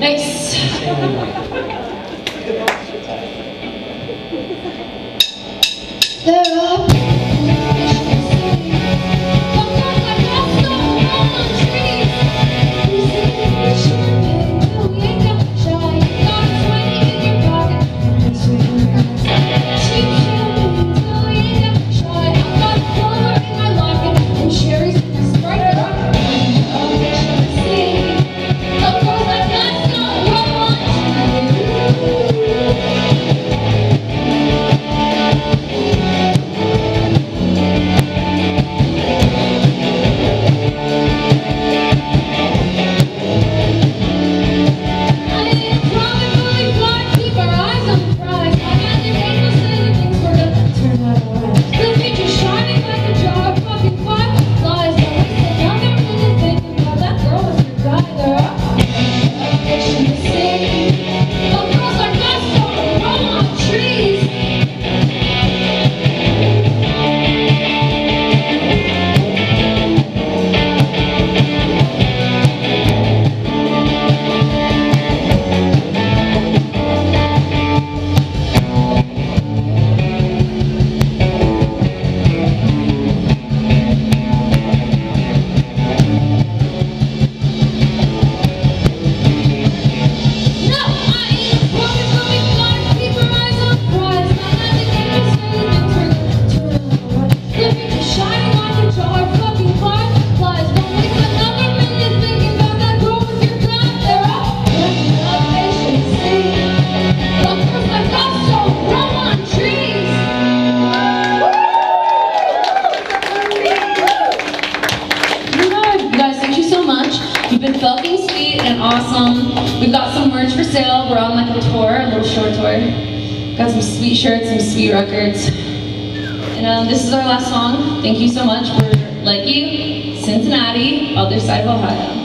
Nice. There are awesome. We've got some merch for sale. We're on like a tour, a little short tour. Got some sweet shirts, some sweet records. And um, this is our last song. Thank you so much. We're like you, Cincinnati, other side of Ohio.